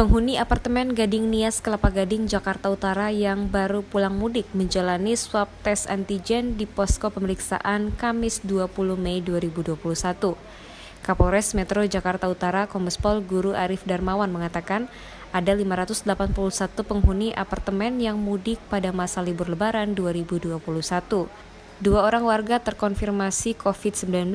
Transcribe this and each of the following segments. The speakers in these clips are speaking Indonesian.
Penghuni apartemen Gading Nias Kelapa Gading, Jakarta Utara yang baru pulang mudik menjalani swab tes antigen di posko pemeriksaan Kamis 20 Mei 2021. Kapolres Metro Jakarta Utara Kombespol Guru Arif Darmawan mengatakan ada 581 penghuni apartemen yang mudik pada masa libur lebaran 2021. Dua orang warga terkonfirmasi COVID-19.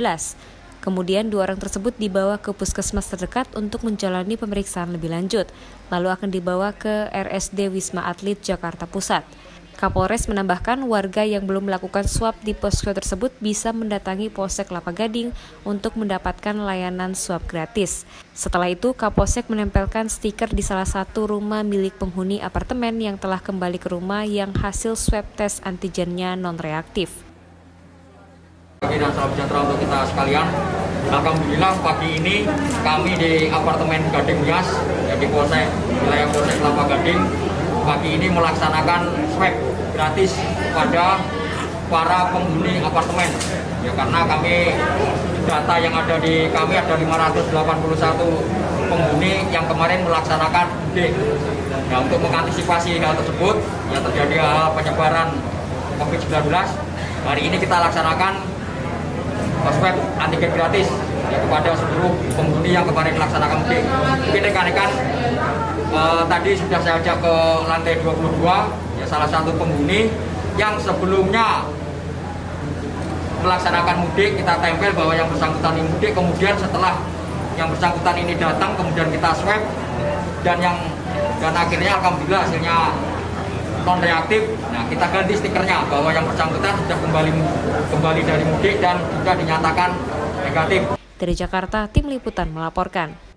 Kemudian dua orang tersebut dibawa ke puskesmas terdekat untuk menjalani pemeriksaan lebih lanjut, lalu akan dibawa ke RSD Wisma Atlet Jakarta Pusat. Kapolres menambahkan warga yang belum melakukan swab di posko tersebut bisa mendatangi Polsek Kelapa Gading untuk mendapatkan layanan swab gratis. Setelah itu, Kapolsek menempelkan stiker di salah satu rumah milik penghuni apartemen yang telah kembali ke rumah yang hasil swab tes antigennya non-reaktif. Pagi dan salam sejahtera untuk kita sekalian. Alhamdulillah pagi ini kami di apartemen Gading Bias, ya di Polsek wilayah Polsek Kelapa Gading, pagi ini melaksanakan swab gratis kepada para penghuni apartemen. Ya karena kami data yang ada di kami ada 581 penghuni yang kemarin melaksanakan mudik. Nah, untuk mengantisipasi hal tersebut, yang terjadi hal penyebaran COVID-19, hari ini kita laksanakan swab antigen gratis ya, kepada seluruh penghuni yang kemarin melaksanakan mudik. Mungkin rekan-rekan uh, tadi sudah saya ajak ke lantai 22, ya salah satu penghuni yang sebelumnya melaksanakan mudik kita tempel bahwa yang bersangkutan ini mudik kemudian setelah yang bersangkutan ini datang kemudian kita swab dan yang dan akhirnya alhamdulillah hasilnya non reaktif. Nah, kita ganti stikernya bahwa yang bersangkutan sudah kembali kembali dari mudik dan sudah dinyatakan negatif. Dari Jakarta, tim liputan melaporkan.